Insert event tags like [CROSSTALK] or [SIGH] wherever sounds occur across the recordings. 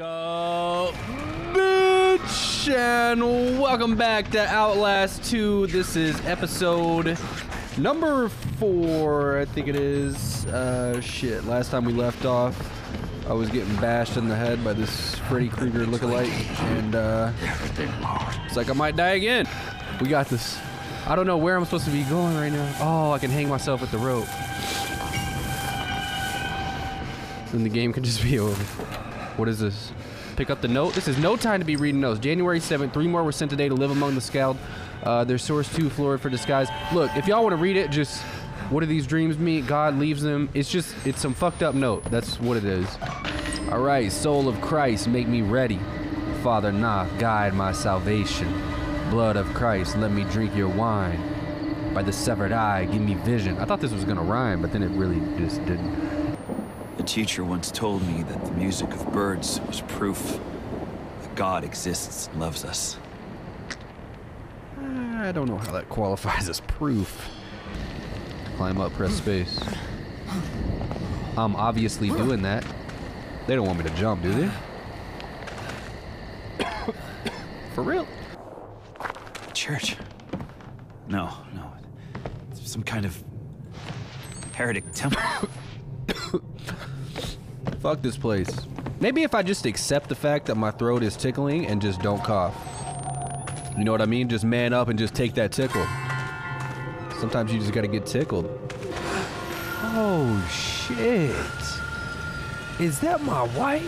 Up, bitch! And welcome back to Outlast 2. This is episode number four, I think it is. Uh, shit, last time we left off, I was getting bashed in the head by this Freddy Krueger lookalike, and uh, it's like I might die again. We got this. I don't know where I'm supposed to be going right now. Oh, I can hang myself with the rope. Then the game can just be over. What is this? Pick up the note. This is no time to be reading notes. January 7th, three more were sent today to live among the Scalled. Uh, their source too, florid for disguise. Look, if y'all want to read it, just what do these dreams mean? God leaves them. It's just, it's some fucked up note. That's what it is. All right, soul of Christ, make me ready. Father Knoth, guide my salvation. Blood of Christ, let me drink your wine. By the severed eye, give me vision. I thought this was gonna rhyme, but then it really just didn't. A teacher once told me that the music of birds was proof that God exists and loves us. I don't know how that qualifies as proof. Climb up, press space. I'm obviously doing that. They don't want me to jump, do they? [COUGHS] For real? Church? No, no. It's some kind of heretic temple. [COUGHS] [COUGHS] Fuck this place. Maybe if I just accept the fact that my throat is tickling and just don't cough. You know what I mean? Just man up and just take that tickle. Sometimes you just gotta get tickled. Oh shit. Is that my wife?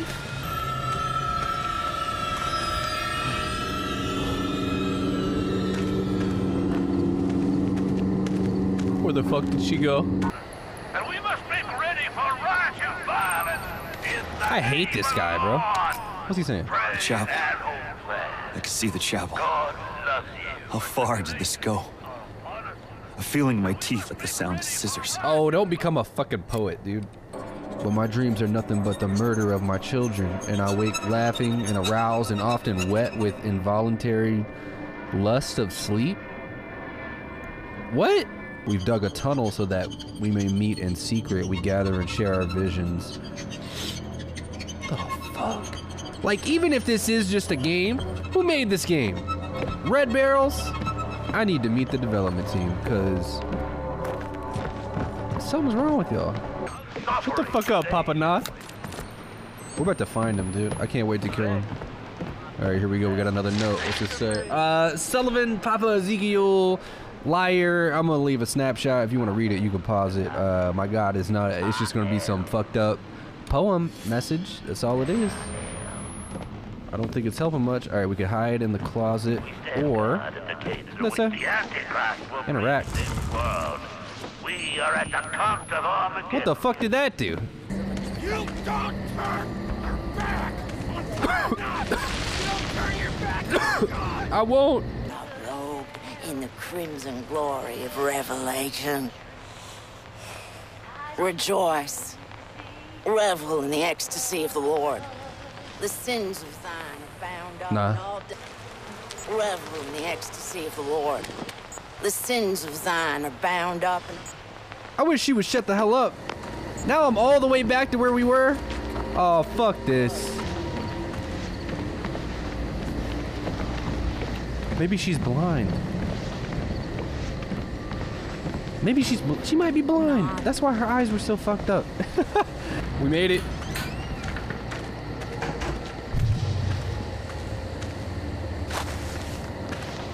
Where the fuck did she go? And we must make ready for righteous violence. in the I hate this guy, bro. What's he saying? Pray chapel. and hold fast. I can see the chapel. God loves you. How far did this go? I'm feeling my teeth like the sound of scissors. Oh, don't become a fucking poet, dude. But my dreams are nothing but the murder of my children, and I wake laughing and aroused and often wet with involuntary lust of sleep. What? We've dug a tunnel so that we may meet in secret. We gather and share our visions. Fuck? Like, even if this is just a game, who made this game? Red Barrels? I need to meet the development team, because something's wrong with y'all. Shut the fuck up, Papa Knoth. We're about to find him, dude. I can't wait to kill him. All right, here we go. We got another note. What's this say? Uh, Sullivan, Papa Ezekiel, liar. I'm gonna leave a snapshot. If you want to read it, you can pause it. Uh, my God, it's not. It's just gonna be some fucked up poem message. That's all it is. I don't think it's helping much. All right, we could hide in the closet or Let's, uh, interact. We are at the cost of what the fuck did that do? You don't turn your back on God. You don't your back. I won't. robed in the crimson glory of revelation. Rejoice. Revel in the ecstasy of the Lord. The sins of thine are bound up Nah. in all da- Revel in the ecstasy of the Lord. The sins of thine are bound up in I wish she would shut the hell up. Now I'm all the way back to where we were. Oh, fuck this. Maybe she's blind. Maybe she's she might be blind. That's why her eyes were so fucked up. [LAUGHS] we made it.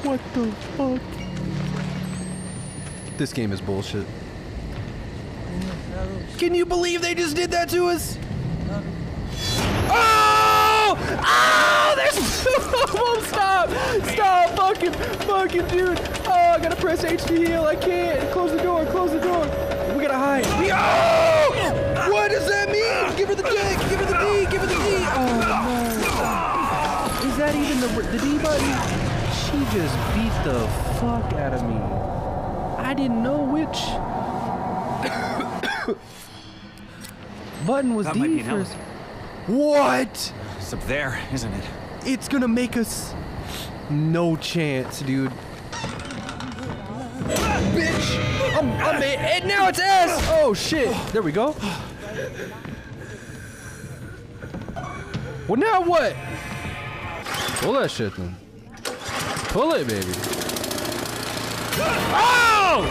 What the fuck? This game is bullshit. Can you believe they just did that to us? Oh! Oh! There's [LAUGHS] oh, stop! Stop! Fucking, fucking dude! Oh, I gotta press H to heal. I can't. Close the door. Close the door. We gotta hide. We- Oh! Give her the dick. Give her the D. Give her the D. Oh no! Is that even the the D button? She just beat the fuck out of me. I didn't know which [COUGHS] button was That might D be an first. What? It's up there, isn't it? It's gonna make us no chance, dude. Bitch! I'm, I'm a- and now it's S! Oh shit! There we go. Well, now what? Pull that shit then. Pull it, baby. Oh!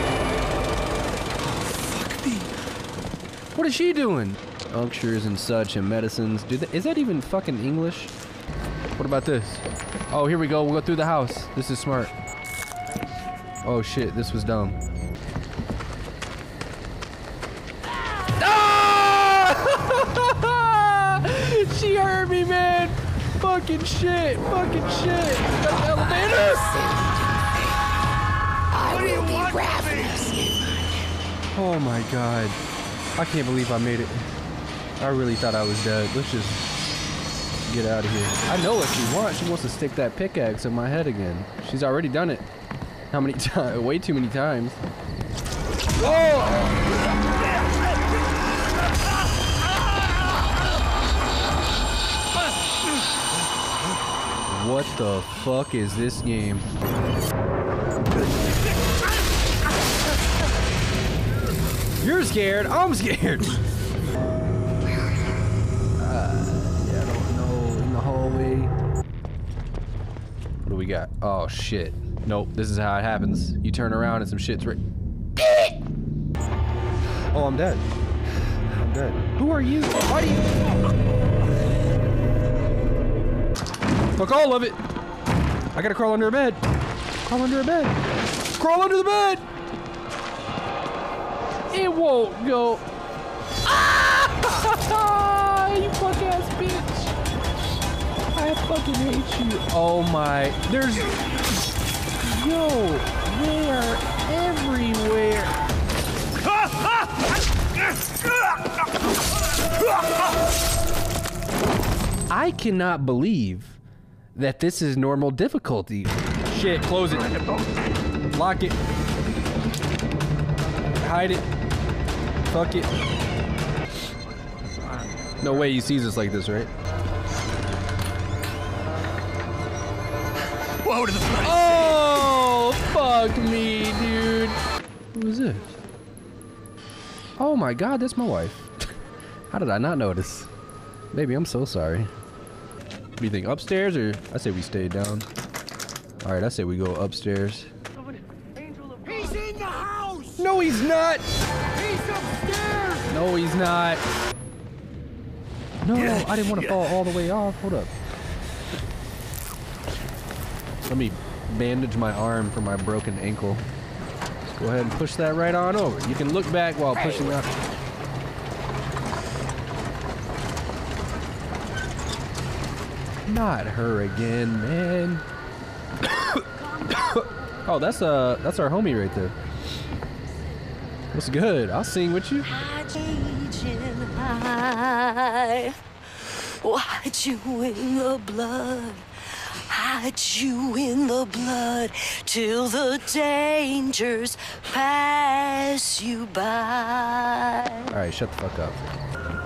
Fuck me. What is she doing? Unctures and such and medicines. Dude, is that even fucking English? What about this? Oh, here we go. We'll go through the house. This is smart. Oh shit, this was dumb. Ah! She heard me, man. Fucking shit. Fucking shit. Got the elevator. I will be ravenous. Oh my god. I can't believe I made it. I really thought I was dead. Let's just get out of here. I know what she wants. She wants to stick that pickaxe in my head again. She's already done it. How many [LAUGHS] times? Way too many times. Oh! What the fuck is this game? You're scared. I'm scared. Uh, yeah, I don't know. In the hallway. What do we got? Oh shit. Nope. This is how it happens. You turn around and some shit's right. Oh, I'm dead. I'm dead. Who are you? Why do you? Fuck all of it. I gotta crawl under a bed. Crawl under a bed. Crawl under the bed. It won't go. Ah! [LAUGHS] you fuck ass bitch. I fucking hate you. Oh my. There's. Yo, they are everywhere. [LAUGHS] I cannot believe that this is normal difficulty. Shit, close it. Lock it. Hide it. Fuck it. No way he sees us like this, right? Whoa to the front. Oh, fuck me, dude. Who is this? Oh my god, that's my wife. [LAUGHS] How did I not notice? Baby, I'm so sorry. What do you think, upstairs or? I say we stay down. All right, I say we go upstairs. He's in the house! No, he's not. He's upstairs! No, he's not. No, I didn't want to fall all the way off. Hold up. Let me bandage my arm for my broken ankle. Go ahead and push that right on over. You can look back while pushing up. Not her again, man. [COUGHS] oh, that's uh that's our homie right there. What's good? I'll sing with you. Hide you in the blood. Hide you in the blood till the dangers pass you by. All right, shut the fuck up.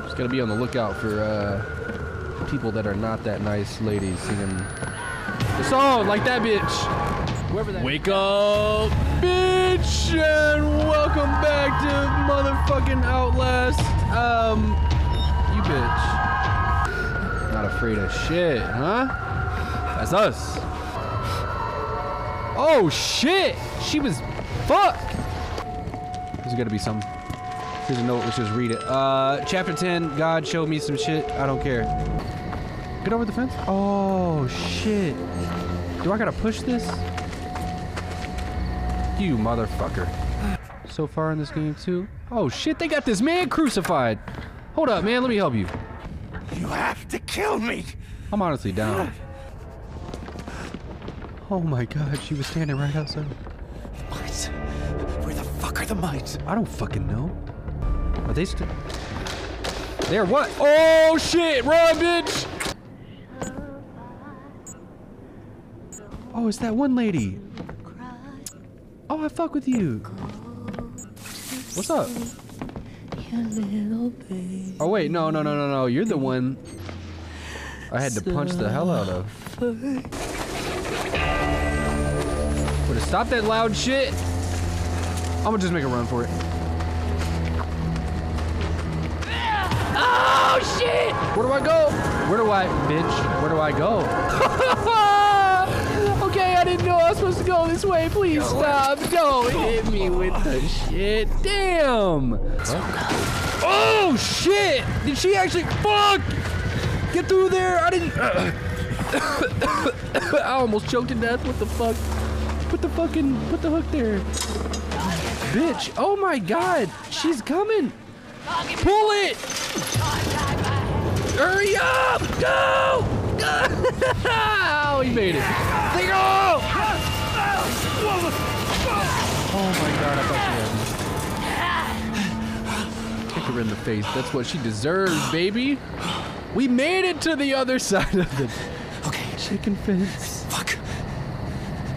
Just gotta be on the lookout for uh, people that are not that nice ladies singing the song like that bitch. Whoever that. Wake up, bitch, and welcome back to motherfucking Outlast. Um, you bitch. Not afraid of shit, huh? That's us. Oh shit! She was fuck. There's gotta be some. Here's a note. Let's just read it. Uh, chapter 10. God showed me some shit. I don't care. Get over the fence. Oh shit. Do I gotta push this? You motherfucker. So far in this game too. Oh shit, they got this man crucified. Hold up, man. Let me help you. You have to kill me! I'm honestly down. Oh my god, she was standing right outside. The Mites. Where the fuck are the mites? I don't fucking know. Are they still? They're what? Oh shit! Run, bitch! Oh, it's that one lady. Oh, I fuck with you. What's up? Oh wait, no, no, no, no, no. You're the one I had to punch the hell out of. Would have stopped that loud shit. I'm gonna just make a run for it. Where do I go? Where do I, bitch? Where do I go? [LAUGHS] okay, I didn't know I was supposed to go this way. Please stop. Don't hit me with the shit. Damn. Oh shit! Did she actually? Fuck! Get through there! I didn't. [COUGHS] I almost choked to death. What the fuck? Put the fucking. Put the hook there. Bitch! Oh my god! She's coming! Pull it! Hurry up! Go! Go! [LAUGHS] oh, he made it. They go! Oh my god, I thought she had me. Kick her in the face. That's what she deserves, baby. We made it to the other side of the Okay, chicken fence. fuck.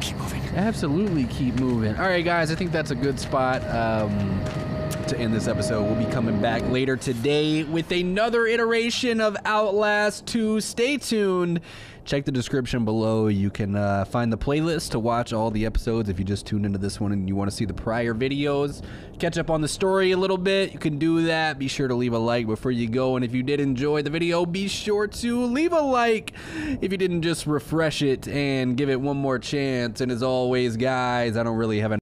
Keep moving. Absolutely keep moving. All right, guys, I think that's a good spot um, to end this episode. We'll be coming back later today with another iteration of Outlast 2. Stay tuned. Check the description below. You can uh, find the playlist to watch all the episodes if you just tuned into this one and you want to see the prior videos. Catch up on the story a little bit. You can do that. Be sure to leave a like before you go. And if you did enjoy the video, be sure to leave a like if you didn't just refresh it and give it one more chance. And as always, guys, I don't really have an